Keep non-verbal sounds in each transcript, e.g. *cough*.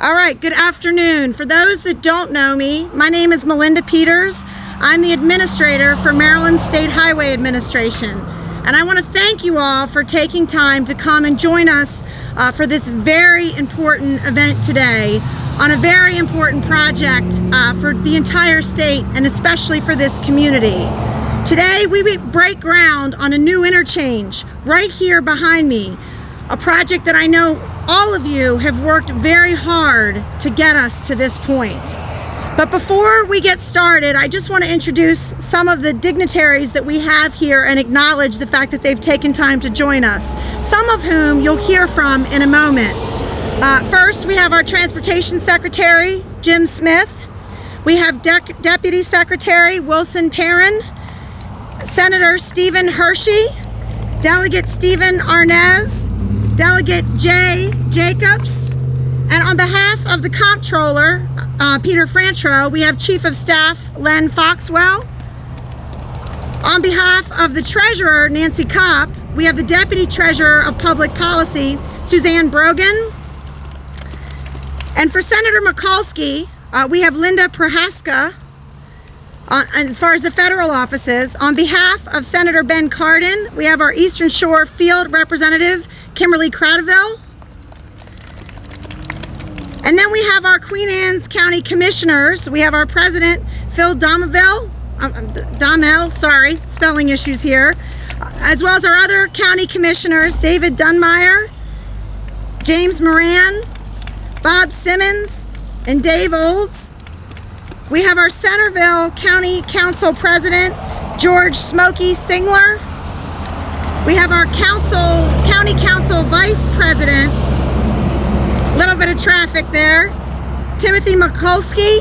All right, good afternoon. For those that don't know me, my name is Melinda Peters. I'm the administrator for Maryland State Highway Administration. And I want to thank you all for taking time to come and join us uh, for this very important event today on a very important project uh, for the entire state and especially for this community. Today we break ground on a new interchange right here behind me, a project that I know all of you have worked very hard to get us to this point. But before we get started, I just want to introduce some of the dignitaries that we have here and acknowledge the fact that they've taken time to join us, some of whom you'll hear from in a moment. Uh, first, we have our Transportation Secretary, Jim Smith. We have De Deputy Secretary Wilson Parran, Senator Stephen Hershey, Delegate Stephen Arentz, Delegate Jay Jacobs, and on behalf of the Comptroller, uh, Peter Franchot, we have Chief of Staff Len Foxwell. On behalf of the Treasurer, Nancy Kopp, we have the Deputy Treasurer of Public Policy, Suzanne Brogan. And for Senator Mikulski, uh, we have Linda Prohaska. Uh, as far as the federal offices, on behalf of Senator Ben Cardin, we have our Eastern Shore Field Representative, Kimberly Cradaville. And then we have our Queen Anne's County Commissioners. We have our President, Phil Domaville, um, um Domel, sorry, spelling issues here, as well as our other county commissioners, David Dunmyer, James Moran, Bob Simmons, and Dave Olds. We have our Centreville County Council President, George Smokey Singler. We have our council, county council vice president, little bit of traffic there, Timothy Mikulski.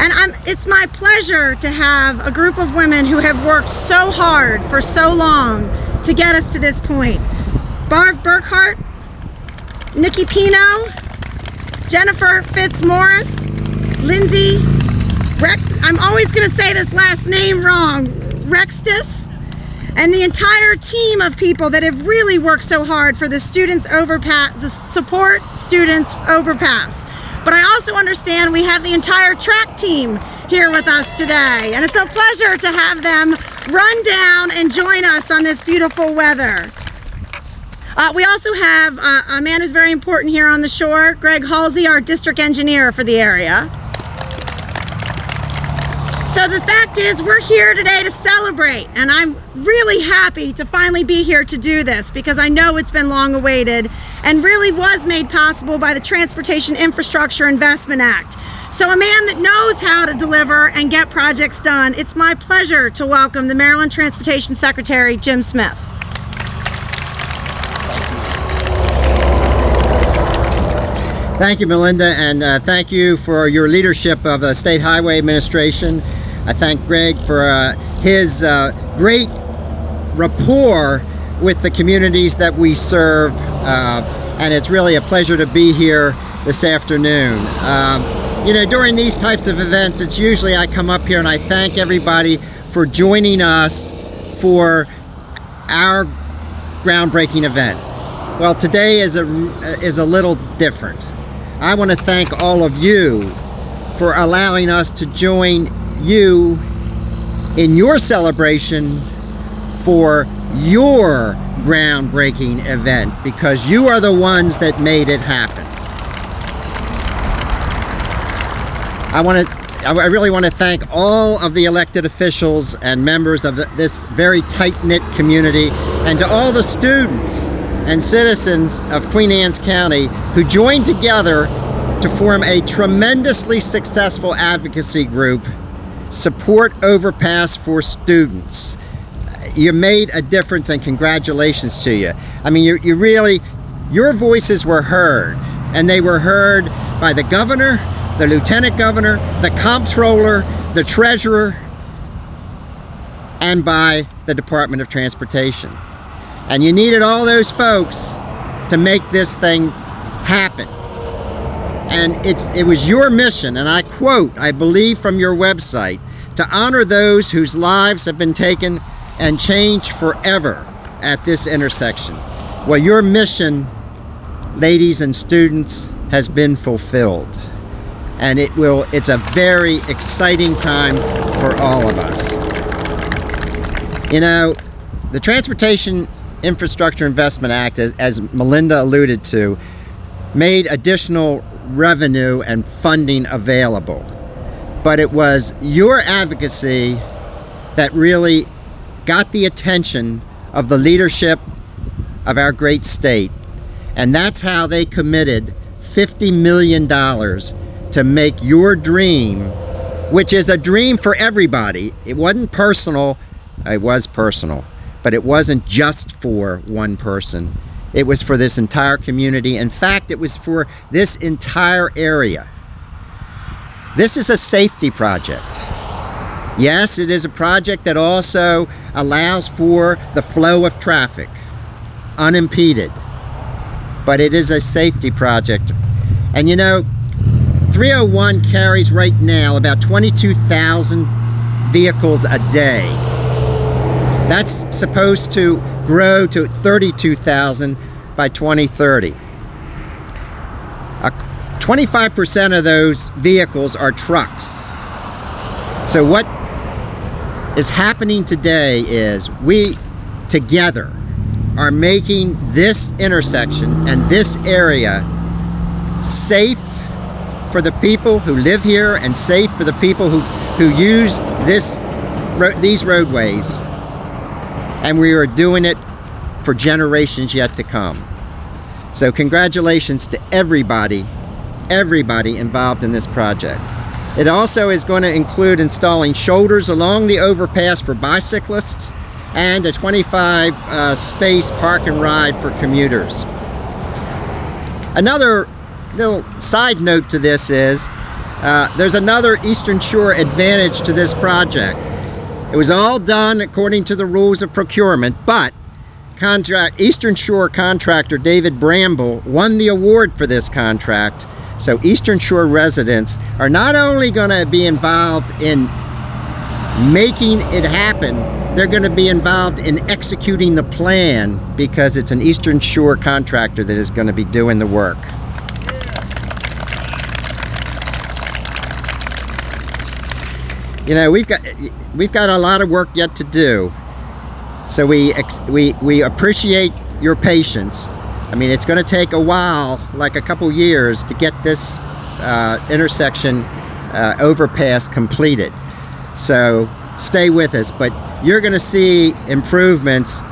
And I'm, it's my pleasure to have a group of women who have worked so hard for so long to get us to this point. Barb Burkhart, Nikki Pino, Jennifer Fitzmaurice, Lindsay Rex, I'm always gonna say this last name wrong, Rextus, and the entire team of people that have really worked so hard for the students overpass, the support students overpass. But I also understand we have the entire track team here with us today. And it's a pleasure to have them run down and join us on this beautiful weather. Uh, we also have uh, a man who's very important here on the shore, Greg Halsey, our district engineer for the area. So the fact is we're here today to celebrate and I'm really happy to finally be here to do this because I know it's been long awaited and really was made possible by the Transportation Infrastructure Investment Act. So a man that knows how to deliver and get projects done, it's my pleasure to welcome the Maryland Transportation Secretary, Jim Smith. Thank you, Melinda, and uh, thank you for your leadership of the State Highway Administration I thank Greg for uh, his uh, great rapport with the communities that we serve uh, and it's really a pleasure to be here this afternoon. Um, you know, during these types of events, it's usually I come up here and I thank everybody for joining us for our groundbreaking event. Well, today is a, is a little different. I want to thank all of you for allowing us to join you in your celebration for your groundbreaking event because you are the ones that made it happen. I want to I really want to thank all of the elected officials and members of this very tight-knit community and to all the students and citizens of Queen Anne's County who joined together to form a tremendously successful advocacy group support overpass for students. You made a difference and congratulations to you. I mean you, you really your voices were heard and they were heard by the governor the lieutenant governor the comptroller the treasurer and by the department of transportation. And you needed all those folks to make this thing happen and it, it was your mission, and I quote, I believe from your website, to honor those whose lives have been taken and changed forever at this intersection. Well, your mission ladies and students has been fulfilled. And it will, it's a very exciting time for all of us. You know, the Transportation Infrastructure Investment Act, as, as Melinda alluded to, made additional revenue and funding available. But it was your advocacy that really got the attention of the leadership of our great state. And that's how they committed $50 million to make your dream, which is a dream for everybody. It wasn't personal, it was personal, but it wasn't just for one person. It was for this entire community. In fact, it was for this entire area. This is a safety project. Yes, it is a project that also allows for the flow of traffic unimpeded. But it is a safety project. And you know, 301 carries right now about 22,000 vehicles a day. That's supposed to grow to 32,000 by 2030. 25% of those vehicles are trucks. So what is happening today is we together are making this intersection and this area safe for the people who live here and safe for the people who, who use this, these roadways. And we are doing it for generations yet to come. So congratulations to everybody, everybody involved in this project. It also is going to include installing shoulders along the overpass for bicyclists and a 25 uh, space park and ride for commuters. Another little side note to this is uh, there's another Eastern Shore advantage to this project. It was all done according to the rules of procurement, but contract Eastern Shore contractor David Bramble won the award for this contract. So Eastern Shore residents are not only going to be involved in making it happen, they're going to be involved in executing the plan because it's an Eastern Shore contractor that is going to be doing the work. You know, we've got we've got a lot of work yet to do. So we we we appreciate your patience. I mean, it's going to take a while, like a couple years, to get this uh, intersection uh, overpass completed. So stay with us, but you're going to see improvements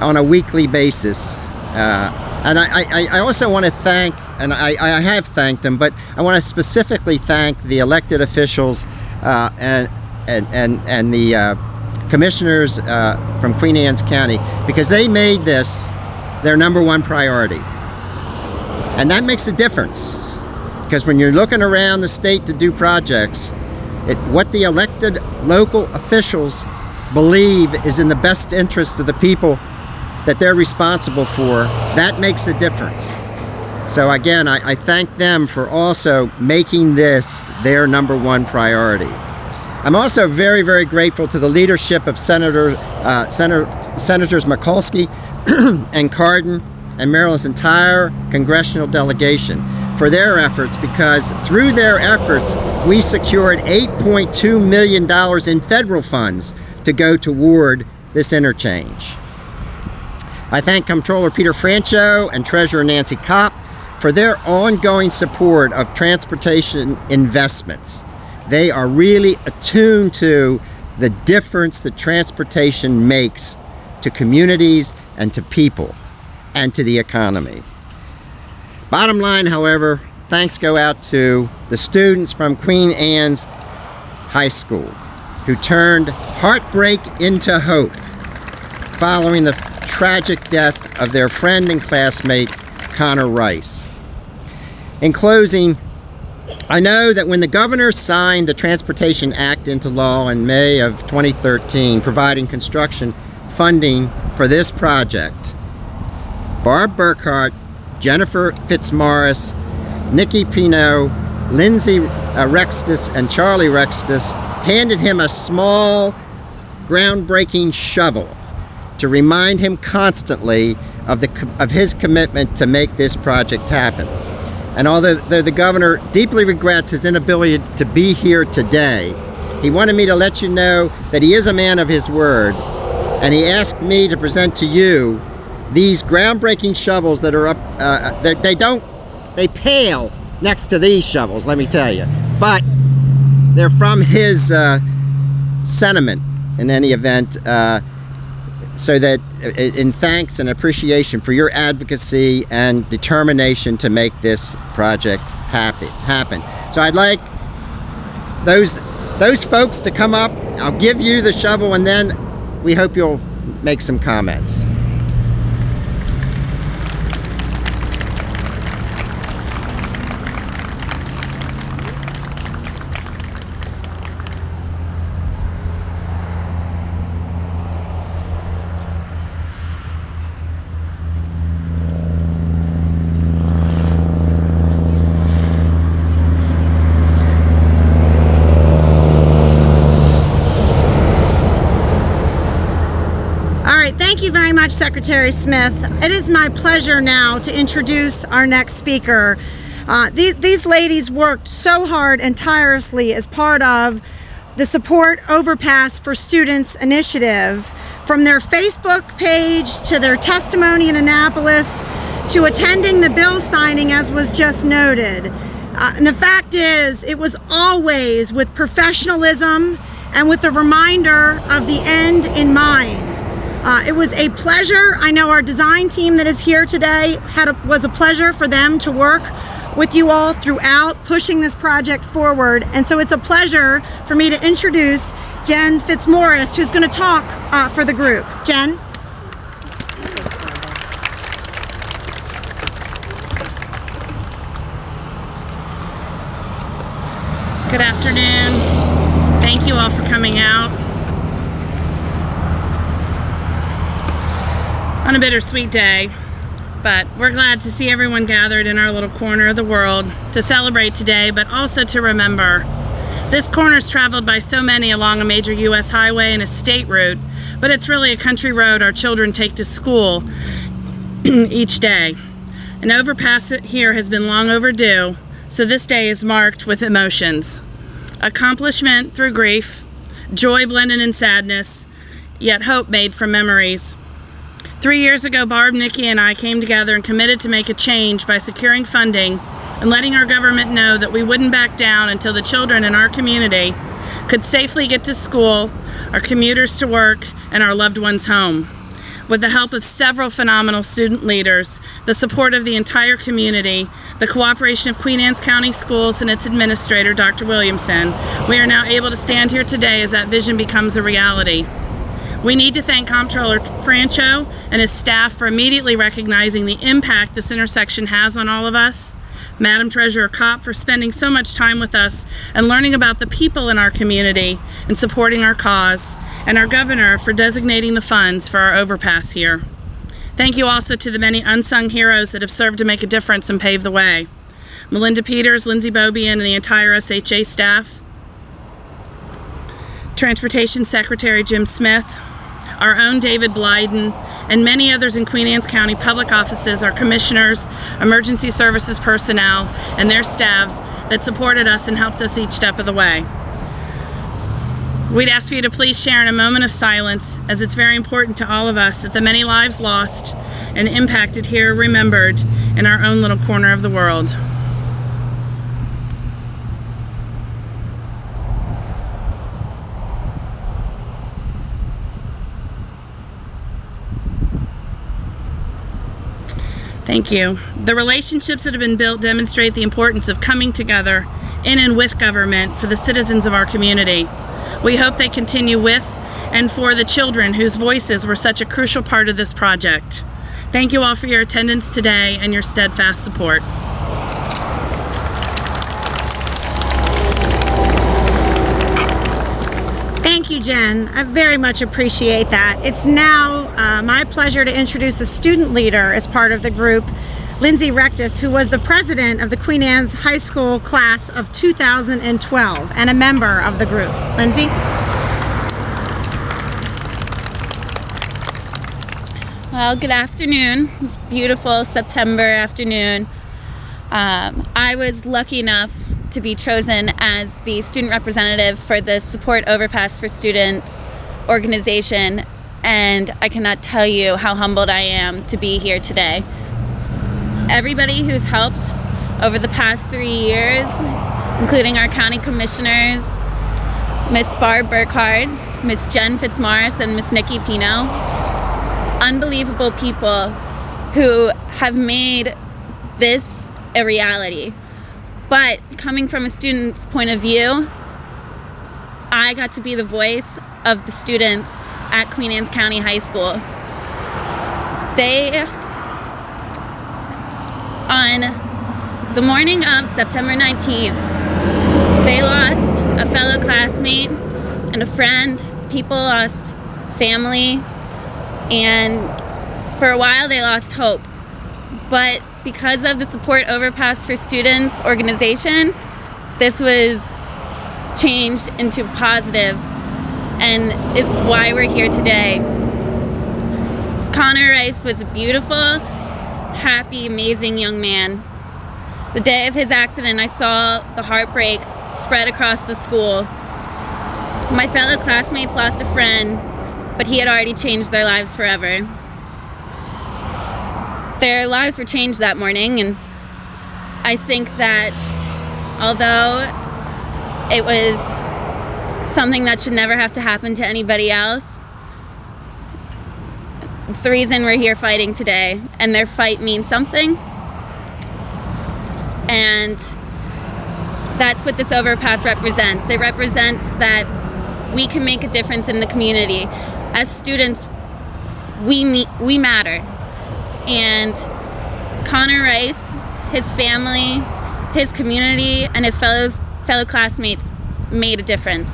on a weekly basis. Uh, and I, I, I, also want to thank, and I, I have thanked them, but I want to specifically thank the elected officials and, and, and, and the uh, commissioners uh, from Queen Anne's County because they made this their number one priority. And that makes a difference because when you're looking around the state to do projects, it, what the elected local officials believe is in the best interest of the people that they're responsible for, that makes a difference. So again, I, I, thank them for also making this their number one priority. I'm also very, very grateful to the leadership of Senator, uh, Senator Senators Mikulski *clears throat* and Cardin and Maryland's entire congressional delegation for their efforts because through their efforts we secured $8.2 million in federal funds to go toward this interchange. I thank Comptroller Peter Franchot and Treasurer Nancy Kopp for their ongoing support of transportation investments. They are really attuned to the difference that transportation makes to communities and to people and to the economy. Bottom line, however, thanks go out to the students from Queen Anne's High School who turned heartbreak into hope following the tragic death of their friend and classmate Connor Rice. In closing, I know that when the governor signed the Transportation Act into law in May of 2013, providing construction funding for this project, Barb Burkhart, Jennifer Fitzmaurice, Nikki Pino, Lindsay uh, Rextus, and Charlie Rextus handed him a small, groundbreaking shovel to remind him constantly of, the, of his commitment to make this project happen. And although the, governor deeply regrets his inability to be here today, he wanted me to let you know that he is a man of his word. And he asked me to present to you these groundbreaking shovels that are up, uh, they, they don't, they pale next to these shovels, let me tell you. But they're from his uh, sentiment in any event. Uh, so that uh, in thanks and appreciation for your advocacy and determination to make this project happy, happen. So I'd like those those folks to come up. I'll give you the shovel and then we hope you'll make some comments. Thank you very much, Secretary Smith. It is my pleasure now to introduce our next speaker. Uh, these, these ladies worked so hard and tirelessly as part of the Support Overpass for Students initiative. From their Facebook page to their testimony in Annapolis to attending the bill signing as was just noted. Uh, and the fact is, it was always with professionalism and with the reminder of the end in mind. Uh, it was a pleasure. I know our design team that is here today had a, was a pleasure for them to work with you all throughout pushing this project forward. And so it's a pleasure for me to introduce Jen Fitzmaurice, who's going to talk uh, for the group. Jen? Good afternoon. Thank you all for coming out. On a bittersweet day, but we're glad to see everyone gathered in our little corner of the world to celebrate today, but also to remember. This corner is traveled by so many along a major U.S. highway and a state route, but it's really a country road our children take to school *clears throat* each day. An overpass here has been long overdue, so this day is marked with emotions. Accomplishment through grief, joy blended in sadness, yet hope made from memories. Three years ago, Barb, Nikki, and I came together and committed to make a change by securing funding and letting our government know that we wouldn't back down until the children in our community could safely get to school, our commuters to work, and our loved ones home. With the help of several phenomenal student leaders, the support of the entire community, the cooperation of Queen Anne's County Schools and its administrator, Dr. Williamson, we are now able to stand here today as that vision becomes a reality. We need to thank Comptroller Franchot and his staff for immediately recognizing the impact this intersection has on all of us. Madam Treasurer Kopp for spending so much time with us and learning about the people in our community and supporting our cause, and our governor for designating the funds for our overpass here. Thank you also to the many unsung heroes that have served to make a difference and pave the way. Melinda Peters, Lindsay Bobian, and the entire SHA staff, Transportation Secretary Jim Smith, our own David Blyden, and many others in Queen Anne's County public offices, our commissioners, emergency services personnel, and their staffs that supported us and helped us each step of the way. We'd ask for you to please share in a moment of silence as it's very important to all of us that the many lives lost and impacted here remembered in our own little corner of the world. Thank you. The relationships that have been built demonstrate the importance of coming together in and with government for the citizens of our community. We hope they continue with and for the children whose voices were such a crucial part of this project. Thank you all for your attendance today and your steadfast support. Jen. I very much appreciate that. It's now uh, my pleasure to introduce a student leader as part of the group, Lindsay Rextus, who was the president of the Queen Anne's High School class of 2012 and a member of the group. Lindsay? Well, good afternoon. It's beautiful September afternoon. Um, I was lucky enough to be chosen as the student representative for the Support Overpass for Students organization, and I cannot tell you how humbled I am to be here today. Everybody who's helped over the past three years, including our county commissioners, Miss Barb Burkhardt, Miss Jen Fitzmaurice, and Miss Nikki Pino, unbelievable people who have made this a reality. But coming from a student's point of view, I got to be the voice of the students at Queen Anne's County High School. They, on the morning of September 19th, they lost a fellow classmate and a friend. People lost family, and for a while they lost hope. But because of the Support Overpass for Students organization, this was changed into positive and is why we're here today. Connor Rice was a beautiful, happy, amazing young man. The day of his accident, I saw the heartbreak spread across the school. My fellow classmates lost a friend, but he had already changed their lives forever their lives were changed that morning and I think that although it was something that should never have to happen to anybody else it's the reason we're here fighting today and their fight means something. And that's what this overpass represents. It represents that we can make a difference in the community. As students we we matter and Connor Rice, his family, his community, and his fellows, fellow classmates made a difference.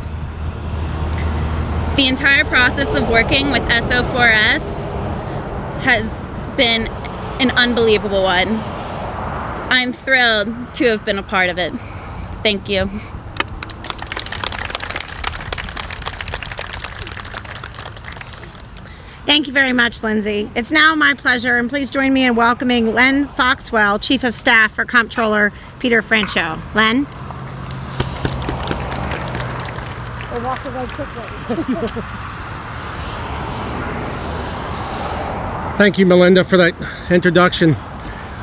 The entire process of working with SO4S has been an unbelievable one. I'm thrilled to have been a part of it. Thank you. Thank you very much, Lindsay. It's now my pleasure, and please join me in welcoming Len Foxwell, Chief of Staff for Comptroller Peter Franchot. Len? walk away quickly. Thank you, Melinda, for that introduction.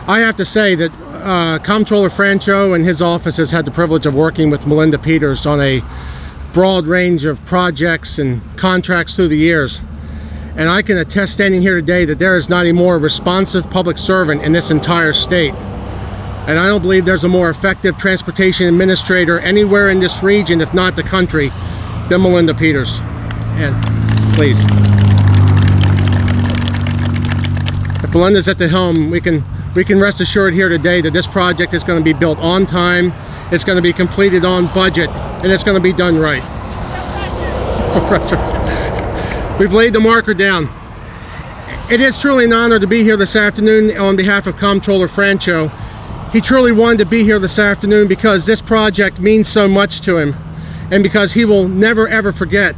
I have to say that uh, Comptroller Franchot and his office has had the privilege of working with Melinda Peters on a broad range of projects and contracts through the years. And I can attest standing here today that there is not a more responsive public servant in this entire state. And I don't believe there's a more effective transportation administrator anywhere in this region, if not the country, than Melinda Peters. And please. If Melinda's at the helm, we can we can rest assured here today that this project is going to be built on time, it's going to be completed on budget, and it's going to be done right. No pressure. We've laid the marker down. It is truly an honor to be here this afternoon on behalf of Comptroller Franchot. He truly wanted to be here this afternoon because this project means so much to him and because he will never ever forget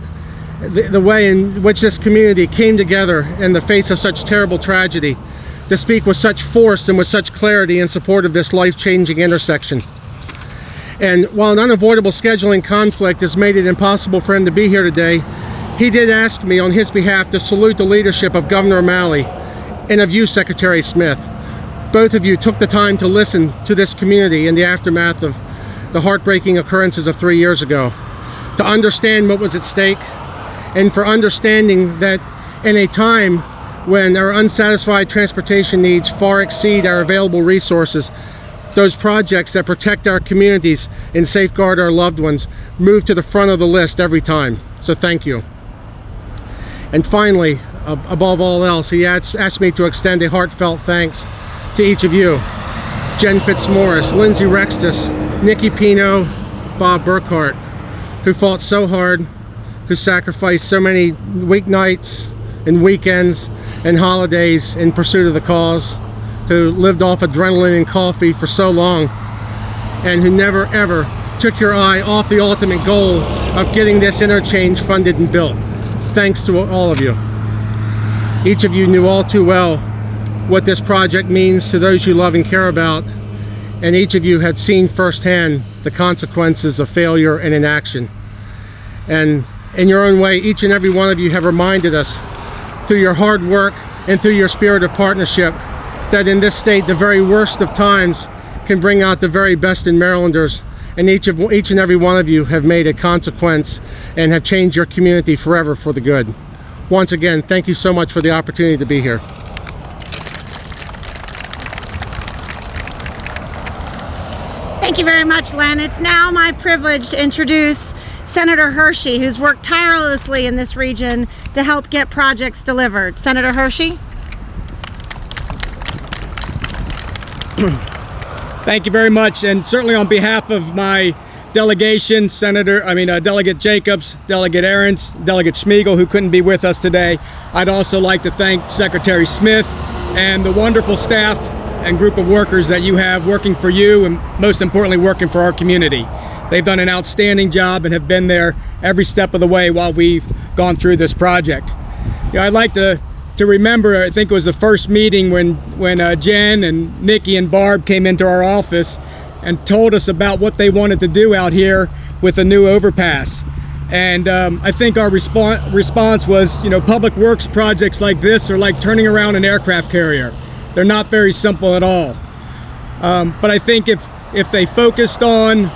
the, the way in which this community came together in the face of such terrible tragedy to speak with such force and with such clarity in support of this life-changing intersection. And while an unavoidable scheduling conflict has made it impossible for him to be here today, he did ask me on his behalf to salute the leadership of Governor O'Malley and of you, Secretary Smith. Both of you took the time to listen to this community in the aftermath of the heartbreaking occurrences of three years ago, to understand what was at stake, and for understanding that in a time when our unsatisfied transportation needs far exceed our available resources, those projects that protect our communities and safeguard our loved ones move to the front of the list every time. So thank you. And finally, above all else, he asked me to extend a heartfelt thanks to each of you. Jen Fitzmaurice, Lindsay Rextus, Nikki Pino, Bob Burkhardt, who fought so hard, who sacrificed so many weeknights and weekends and holidays in pursuit of the cause, who lived off adrenaline and coffee for so long, and who never ever took your eye off the ultimate goal of getting this interchange funded and built thanks to all of you. Each of you knew all too well what this project means to those you love and care about, and each of you had seen firsthand the consequences of failure and inaction. And in your own way, each and every one of you have reminded us through your hard work and through your spirit of partnership that in this state, the very worst of times can bring out the very best in Marylanders. And each, of, each and every one of you have made a consequence and have changed your community forever for the good. Once again, thank you so much for the opportunity to be here. Thank you very much, Len. It's now my privilege to introduce Senator Hershey, who's worked tirelessly in this region to help get projects delivered. Senator Hershey? *clears throat* Thank you very much, and certainly on behalf of my delegation, Senator, I mean uh, Delegate Jacobs, Delegate Arentz, Delegate Smigiel, who couldn't be with us today, I'd also like to thank Secretary Smith and the wonderful staff and group of workers that you have working for you and most importantly working for our community. They've done an outstanding job and have been there every step of the way while we've gone through this project. You know, I'd like to to remember, I think it was the first meeting when when uh, Jen and Nikki and Barb came into our office and told us about what they wanted to do out here with a new overpass. And um, I think our response response was, you know, public works projects like this are like turning around an aircraft carrier. They're not very simple at all. Um, but I think if, if they focused on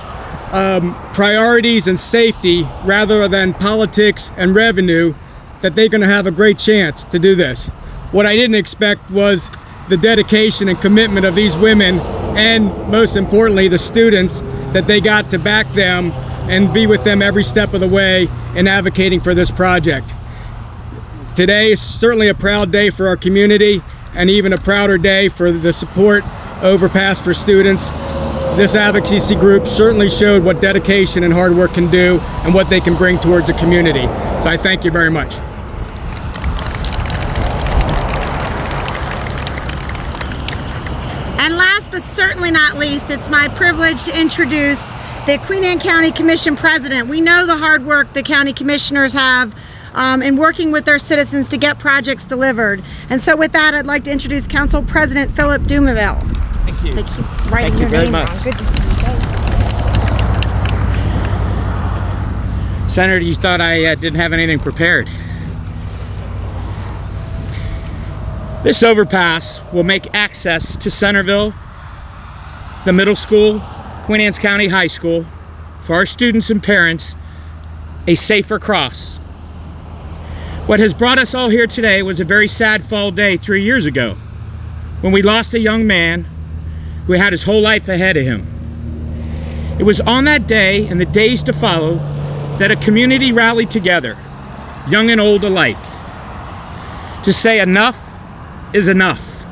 um, priorities and safety rather than politics and revenue, that they're going to have a great chance to do this. What I didn't expect was the dedication and commitment of these women and most importantly the students that they got to back them and be with them every step of the way in advocating for this project. Today is certainly a proud day for our community and even a prouder day for the support overpass for students. This advocacy group certainly showed what dedication and hard work can do and what they can bring towards a community. So I thank you very much. And last but certainly not least, it's my privilege to introduce the Queen Anne County Commission President. We know the hard work the county commissioners have um, in working with their citizens to get projects delivered. And so with that, I'd like to introduce Council President Philip Dumaville. Thank you. They keep writing Thank you your very name much. wrong. Good to see you. Senator, you thought I uh, didn't have anything prepared. This overpass will make access to Centreville, the middle school, Queen Anne's County High School, for our students and parents, a safer cross. What has brought us all here today was a very sad fall day three years ago when we lost a young man who had his whole life ahead of him. It was on that day and the days to follow that a community rallied together, young and old alike, to say enough is enough.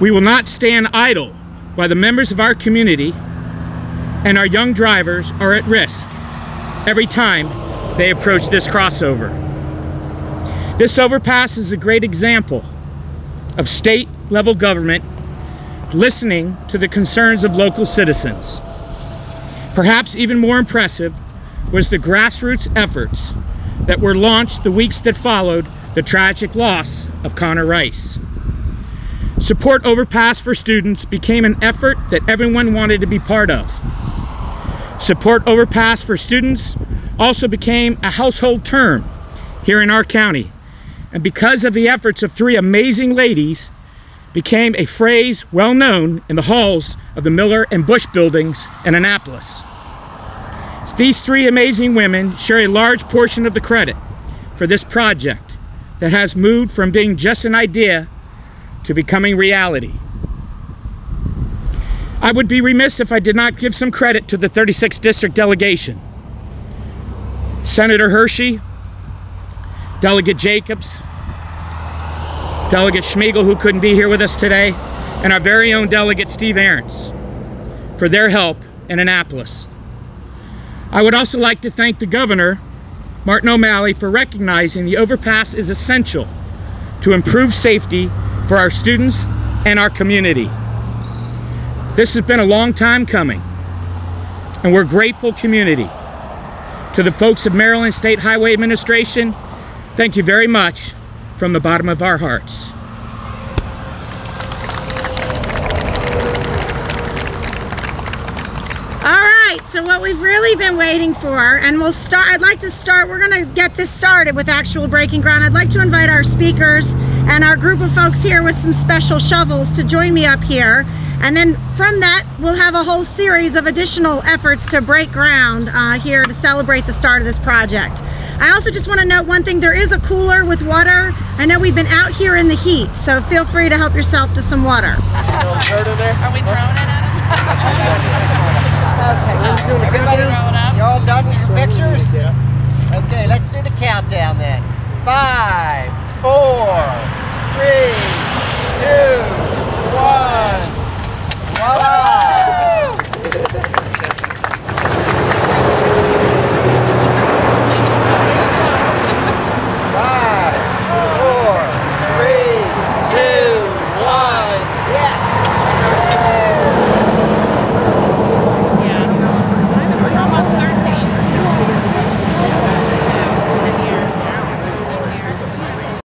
We will not stand idle while the members of our community and our young drivers are at risk every time they approach this crossover. This overpass is a great example of state level government listening to the concerns of local citizens. Perhaps even more impressive was the grassroots efforts that were launched the weeks that followed the tragic loss of Connor Rice. Support Overpass for Students became an effort that everyone wanted to be part of. Support Overpass for Students also became a household term here in our county, and because of the efforts of three amazing ladies, became a phrase well known in the halls of the Miller and Busch buildings in Annapolis. These three amazing women share a large portion of the credit for this project that has moved from being just an idea to becoming reality. I would be remiss if I did not give some credit to the 36th District delegation. Senator Hershey, Delegate Jacobs, Delegate Smigiel, who couldn't be here with us today, and our very own Delegate Steve Arentz for their help in Annapolis. I would also like to thank the Governor, Martin O'Malley, for recognizing the overpass is essential to improve safety for our students and our community. This has been a long time coming, and we're grateful community. To the folks of Maryland State Highway Administration, thank you very much from the bottom of our hearts. All right, so what we've really been waiting for, and we'll start, I'd like to start, we're gonna get this started with actual breaking ground. I'd like to invite our speakers and our group of folks here with some special shovels to join me up here. And then from that, we'll have a whole series of additional efforts to break ground uh, here to celebrate the start of this project. I also just want to note one thing, there is a cooler with water. I know we've been out here in the heat, so feel free to help yourself to some water. Are we throwing it at Okay, so everybody. You all done with your pictures? Yeah. Okay, let's do the countdown then. Five, four, three, two, one. Voila!